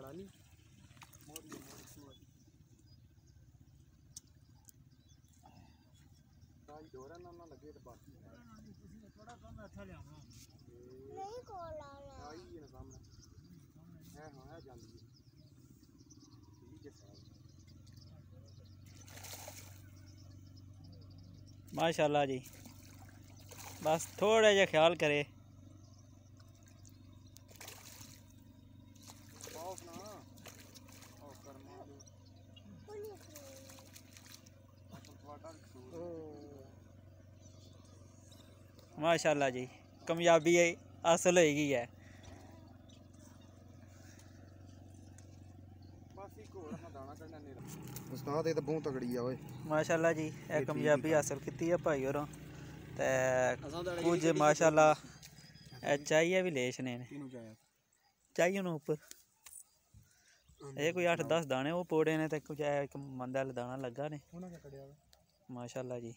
गाड़ी माशाल्लाह जी। बस थोड़ा जहा ख्याल करे। माशाल्लाह जी कामयाबी हासिल हो गई है ਬਸ ਇੱਕ ਹੋਰ ਮੈਂ ਦਾਣਾ ਕੱਢਣਾ ਨਹੀਂ ਉਸਤਾਦ ਇਹ ਤਾਂ ਬਹੁਤ ਤਗੜੀ ਆ ਓਏ ਮਾਸ਼ਾਅੱਲਾ ਜੀ ਇਹ ਕਾਮਯਾਬੀ ਹਾਸਲ ਕੀਤੀ ਹੈ ਭਾਈ ਹੋਰਾਂ ਤੇ ਕੁਝ ਮਾਸ਼ਾਅੱਲਾ ਇਹ ਚਾਹੀਏ ਵੀ ਲੇਸ਼ ਨੇ ਕਿਹਨੂੰ ਚਾਹਿਆ ਚਾਹੀਏ ਨੂੰ ਉੱਪਰ ਇਹ ਕੋਈ 8-10 ਦਾਣੇ ਉਹ ਪੋੜੇ ਨੇ ਤੇ ਕੁਝ ਇਹ ਇੱਕ ਮੰਦਾ ਵਾਲਾ ਦਾਣਾ ਲੱਗਾ ਨੇ ਉਹਨਾਂ ਕਾ ਕੜਿਆ माशाल्लाह जी।